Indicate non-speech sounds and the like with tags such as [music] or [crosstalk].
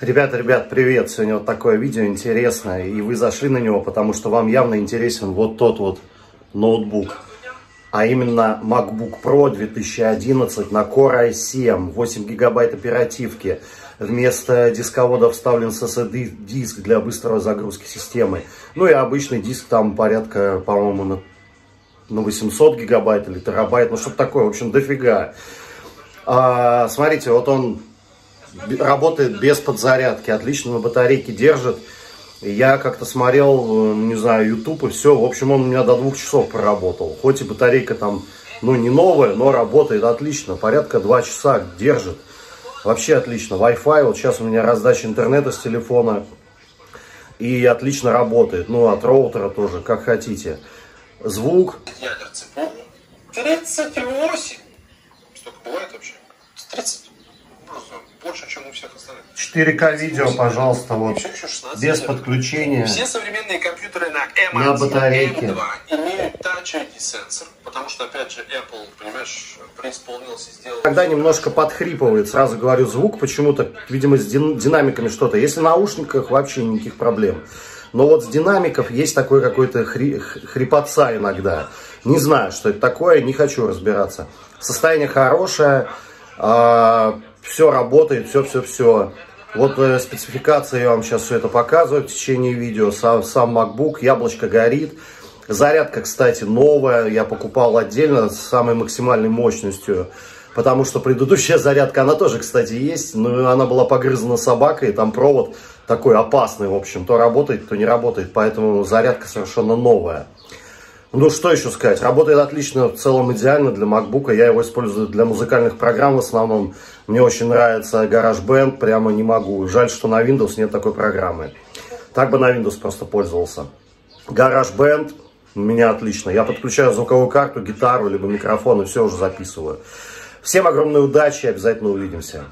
Ребята, ребят, привет! Сегодня вот такое видео интересное, и вы зашли на него, потому что вам явно интересен вот тот вот ноутбук. А именно MacBook Pro 2011 на Core i7, 8 гигабайт оперативки. Вместо дисковода вставлен SSD-диск для быстрой загрузки системы. Ну и обычный диск там порядка, по-моему, на, на 800 гигабайт или терабайт, ну что-то такое, в общем, дофига. А, смотрите, вот он работает без подзарядки, отлично на батарейке держит. Я как-то смотрел, э, не знаю, YouTube и все. В общем, он у меня до двух часов проработал. Хоть и батарейка там, ну, не новая, но работает отлично. Порядка два часа держит. Вообще отлично. Wi-Fi, вот сейчас у меня раздача интернета с телефона. И отлично работает. Ну, от роутера тоже, как хотите. Звук. Ядерцы, 38. Столько бывает вообще? 30 больше, чем у всех остальных. 4К видео, пожалуйста, вот, без подключения. Все современные компьютеры на M1 на батарейке. M2 имеют Touch ID сенсор, потому что, опять же, Apple, понимаешь, преисполнился, сделал... Когда немножко подхрипывает, сразу говорю, звук почему-то, видимо, с динамиками что-то. Если в наушниках, вообще никаких проблем. Но вот с динамиков есть такой какой-то хри хрипотца иногда. Не знаю, что это такое, не хочу разбираться. Состояние хорошее, а, все работает, все-все-все. Вот спецификация, я вам сейчас все это показываю в течение видео. Сам, сам MacBook, яблочко горит. Зарядка, кстати, новая. Я покупал отдельно с самой максимальной мощностью. Потому что предыдущая [laughs] зарядка, она тоже, кстати, есть. Но она была погрызана собакой. Там провод такой опасный, в общем. То работает, то не работает. Поэтому зарядка совершенно новая. Ну что еще сказать, работает отлично, в целом идеально для MacBook, я его использую для музыкальных программ в основном. Мне очень нравится GarageBand, прямо не могу. Жаль, что на Windows нет такой программы. Так бы на Windows просто пользовался. GarageBand у меня отлично. Я подключаю звуковую карту, гитару, либо микрофон и все уже записываю. Всем огромной удачи, обязательно увидимся.